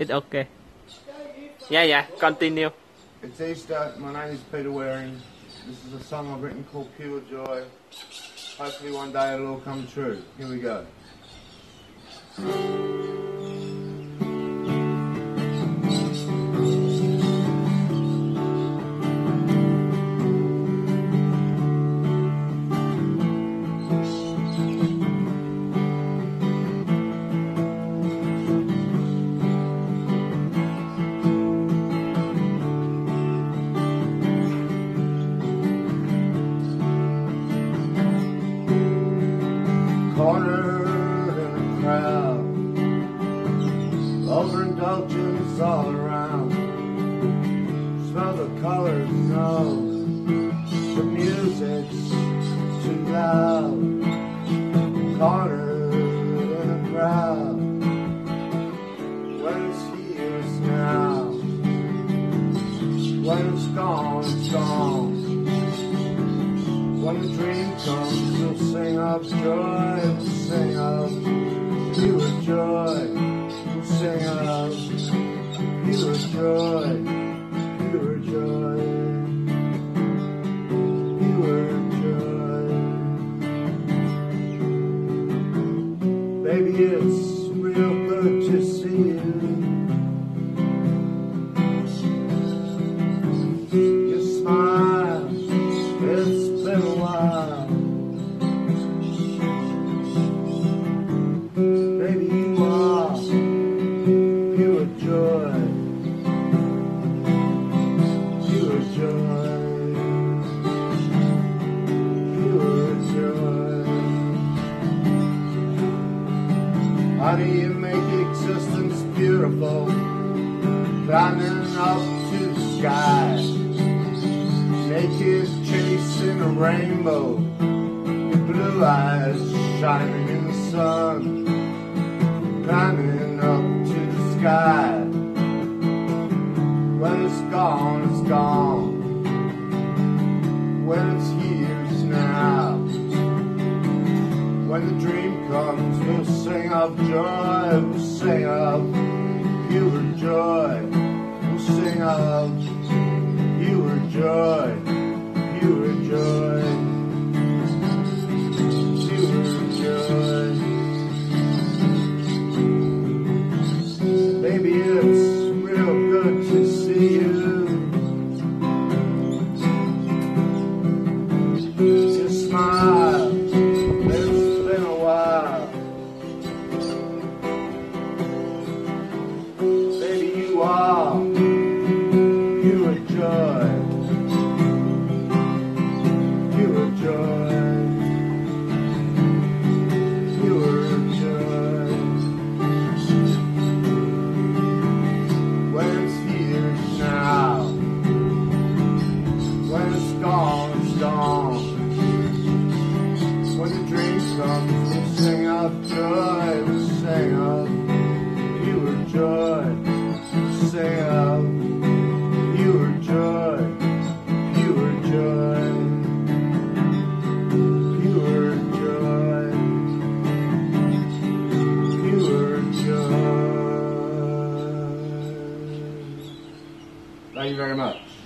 It's okay. Yeah, yeah. Continue. It's Easter. My name is Peter Wearing. This is a song I've written called Pure Joy. Hopefully one day it'll all come true. Here we go. Overindulgence all around. Smell the colors, no. The music's too loud. Cornered in a crowd. When it's here, it's now. When it's gone, it's gone. When the dream comes, we'll sing of joy, we'll sing of pure joy, sing of uh, pure joy, pure joy, pure joy. Baby, it's real good to see. You How do you make existence beautiful? Climbing up to the sky naked chasing a rainbow, blue eyes shining in the sun, climbing up to the sky. When it's gone, it's gone. When it's When the dream comes, we'll sing of joy, we'll sing of pure joy, we'll sing of pure joy, sing of joy, sing joy, sing pure joy, joy, joy, joy. Thank you very much.